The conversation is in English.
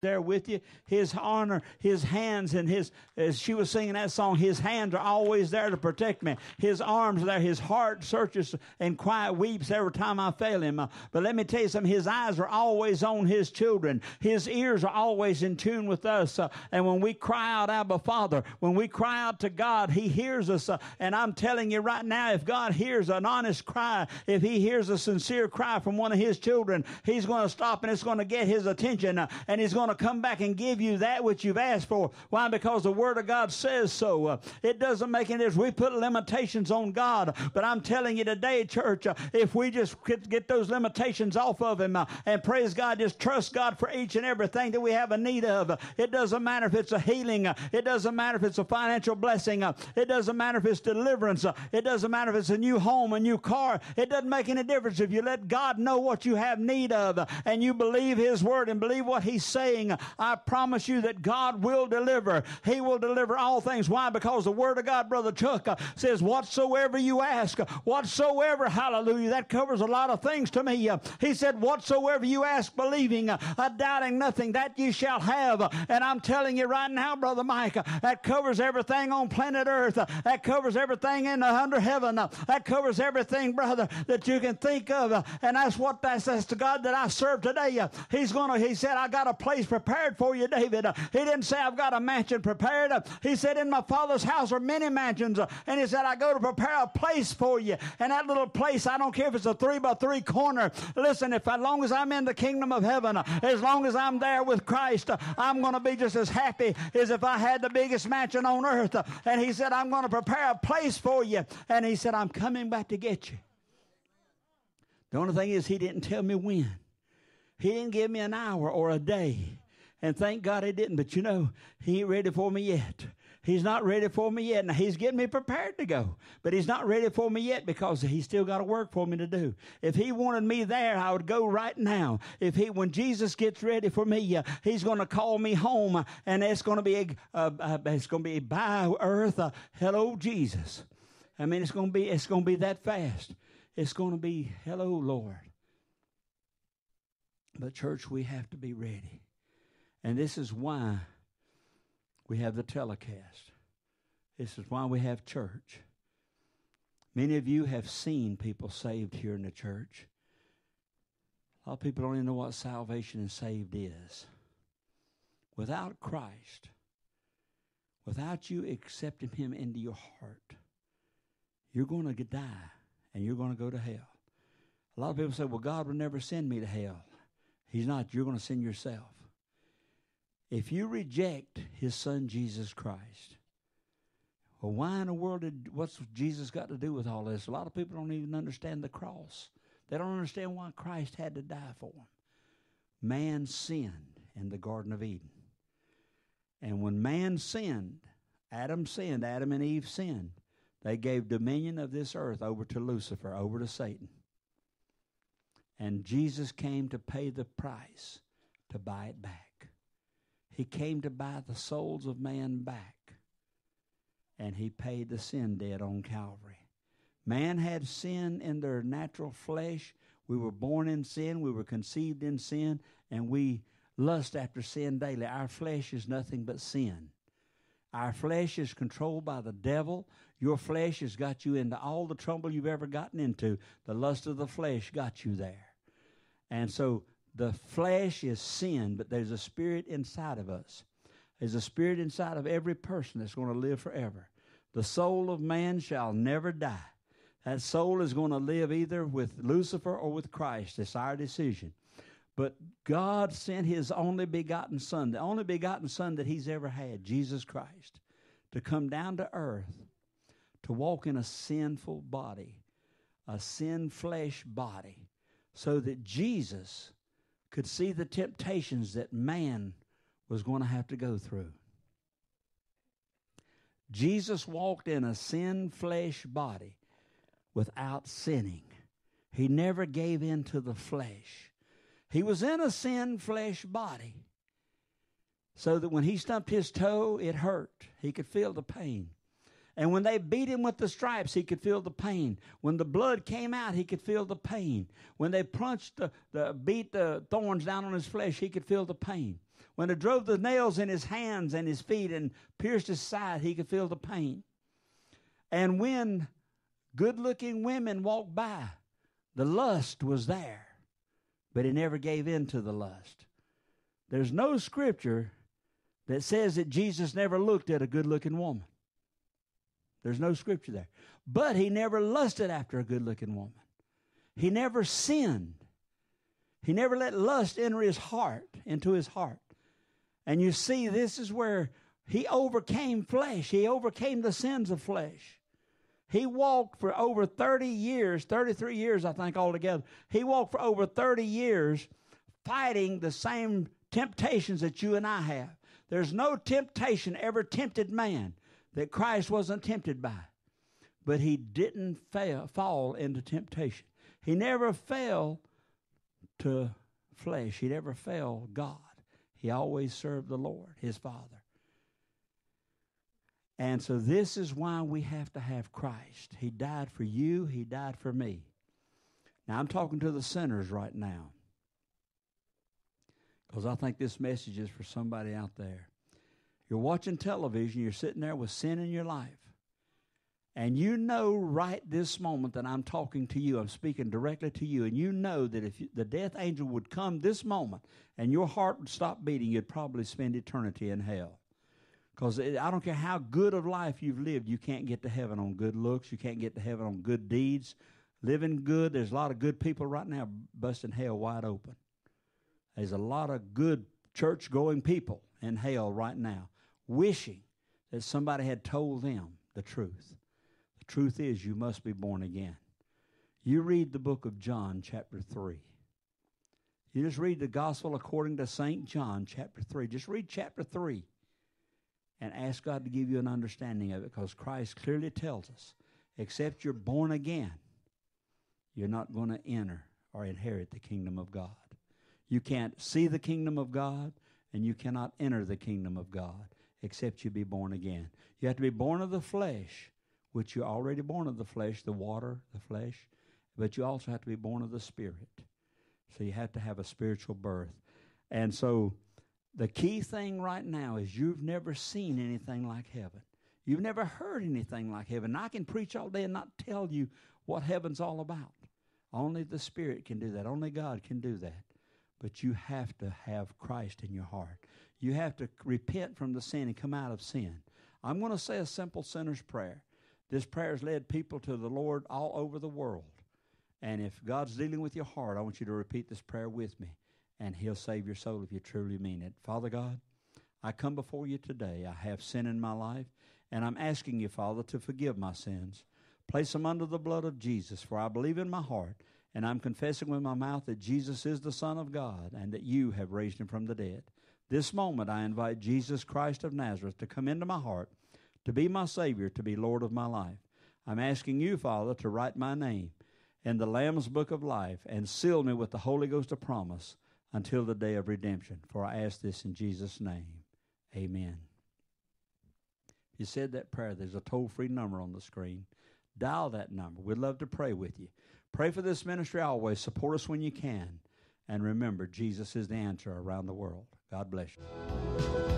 there with you. His honor, his hands, and his, as she was singing that song, his hands are always there to protect me. His arms are there. His heart searches and quiet weeps every time I fail him. But let me tell you something. His eyes are always on his children. His ears are always in tune with us. Uh, and when we cry out, Abba Father, when we cry out to God, he hears us. Uh, and I'm telling you right now, if God hears an honest cry, if he hears a sincere cry from one of his children, he's going to stop and it's going to get his attention. Uh, and he's going going to come back and give you that which you've asked for. Why? Because the Word of God says so. Uh, it doesn't make any difference. We put limitations on God, but I'm telling you today, church, uh, if we just get those limitations off of Him uh, and praise God, just trust God for each and everything that we have a need of. Uh, it doesn't matter if it's a healing. Uh, it doesn't matter if it's a financial blessing. Uh, it doesn't matter if it's deliverance. It doesn't matter if it's a new home, a new car. It doesn't make any difference if you let God know what you have need of and you believe His Word and believe what He's saying I promise you that God will deliver. He will deliver all things. Why? Because the Word of God, Brother Chuck, uh, says, Whatsoever you ask, whatsoever, hallelujah, that covers a lot of things to me. Uh, he said, Whatsoever you ask, believing, uh, doubting nothing, that you shall have. And I'm telling you right now, Brother Mike, that covers everything on planet Earth. That covers everything in under heaven. That covers everything, brother, that you can think of. And that's what that says to God that I serve today. He's going to, he said, I got a place prepared for you, David. Uh, he didn't say, I've got a mansion prepared. Uh, he said, In my father's house are many mansions. Uh, and he said, I go to prepare a place for you. And that little place, I don't care if it's a three by three corner. Listen, if as long as I'm in the kingdom of heaven, as long as I'm there with Christ, I'm going to be just as happy as if I had the biggest mansion on earth. And he said, I'm going to prepare a place for you. And he said, I'm coming back to get you. The only thing is, he didn't tell me when. He didn't give me an hour or a day. And thank God he didn't. But you know, he ain't ready for me yet. He's not ready for me yet. Now, he's getting me prepared to go, but he's not ready for me yet because he's still got a work for me to do. If he wanted me there, I would go right now. If he, when Jesus gets ready for me, uh, he's going to call me home, uh, and it's going to be, uh, uh, it's going to be by earth. Uh, hello, Jesus. I mean, it's going to be, it's going to be that fast. It's going to be, hello, Lord. But church, we have to be ready. And this is why we have the telecast. This is why we have church. Many of you have seen people saved here in the church. A lot of people don't even know what salvation and saved is. Without Christ, without you accepting Him into your heart, you're going to die and you're going to go to hell. A lot of people say, well, God will never send me to hell. He's not. You're going to send yourself. If you reject his son Jesus Christ, well, why in the world did what's Jesus got to do with all this? A lot of people don't even understand the cross. They don't understand why Christ had to die for them. Man sinned in the Garden of Eden. And when man sinned, Adam sinned, Adam and Eve sinned, they gave dominion of this earth over to Lucifer, over to Satan. And Jesus came to pay the price to buy it back. He came to buy the souls of man back. And he paid the sin debt on Calvary. Man had sin in their natural flesh. We were born in sin. We were conceived in sin. And we lust after sin daily. Our flesh is nothing but sin. Our flesh is controlled by the devil. Your flesh has got you into all the trouble you've ever gotten into. The lust of the flesh got you there. And so the flesh is sin, but there's a spirit inside of us. There's a spirit inside of every person that's going to live forever. The soul of man shall never die. That soul is going to live either with Lucifer or with Christ. It's our decision. But God sent his only begotten Son, the only begotten Son that he's ever had, Jesus Christ, to come down to earth to walk in a sinful body, a sin flesh body, so that Jesus could see the temptations that man was going to have to go through. Jesus walked in a sin flesh body without sinning. He never gave in to the flesh. He was in a sin flesh body so that when he stumped his toe, it hurt. He could feel the pain. And when they beat him with the stripes, he could feel the pain. When the blood came out, he could feel the pain. When they punched the, the beat the thorns down on his flesh, he could feel the pain. When they drove the nails in his hands and his feet and pierced his side, he could feel the pain. And when good looking women walked by, the lust was there, but he never gave in to the lust. There's no scripture that says that Jesus never looked at a good looking woman. There's no scripture there. But he never lusted after a good looking woman. He never sinned. He never let lust enter his heart, into his heart. And you see, this is where he overcame flesh. He overcame the sins of flesh. He walked for over 30 years, 33 years, I think, altogether. He walked for over 30 years fighting the same temptations that you and I have. There's no temptation ever tempted man that Christ wasn't tempted by. But he didn't fail, fall into temptation. He never fell to flesh. He never fell God. He always served the Lord, his Father. And so this is why we have to have Christ. He died for you, he died for me. Now I'm talking to the sinners right now. Because I think this message is for somebody out there. You're watching television, you're sitting there with sin in your life. And you know right this moment that I'm talking to you, I'm speaking directly to you, and you know that if the death angel would come this moment and your heart would stop beating, you'd probably spend eternity in hell. Because I don't care how good of life you've lived, you can't get to heaven on good looks, you can't get to heaven on good deeds. Living good, there's a lot of good people right now busting hell wide open. There's a lot of good church going people in hell right now wishing that somebody had told them the truth. The truth is, you must be born again. You read the book of John, chapter 3. You just read the gospel according to St. John, chapter 3. Just read chapter 3 and ask God to give you an understanding of it because Christ clearly tells us except you're born again, you're not going to enter or inherit the kingdom of God. You can't see the kingdom of God, and you cannot enter the kingdom of God except you be born again. You have to be born of the flesh, which you're already born of the flesh, the water, the flesh, but you also have to be born of the Spirit. So you have to have a spiritual birth. And so the key thing right now is you've never seen anything like heaven. You've never heard anything like heaven. I can preach all day and not tell you what heaven's all about. Only the Spirit can do that. Only God can do that. But you have to have Christ in your heart. You have to repent from the sin and come out of sin. I'm going to say a simple sinner's prayer. This prayer has led people to the Lord all over the world. And if God's dealing with your heart, I want you to repeat this prayer with me, and He'll save your soul if you truly mean it. Father God, I come before you today. I have sin in my life, and I'm asking you, Father, to forgive my sins. Place them under the blood of Jesus, for I believe in my heart, and I'm confessing with my mouth that Jesus is the Son of God, and that you have raised him from the dead. This moment, I invite Jesus Christ of Nazareth to come into my heart, to be my Savior, to be Lord of my life. I'm asking you, Father, to write my name in the Lamb's book of life and seal me with the Holy Ghost of promise until the day of redemption. For I ask this in Jesus' name. Amen. If you said that prayer, there's a toll free number on the screen. Dial that number. We'd love to pray with you. Pray for this ministry always. Support us when you can. And remember, Jesus is the answer around the world. God bless you.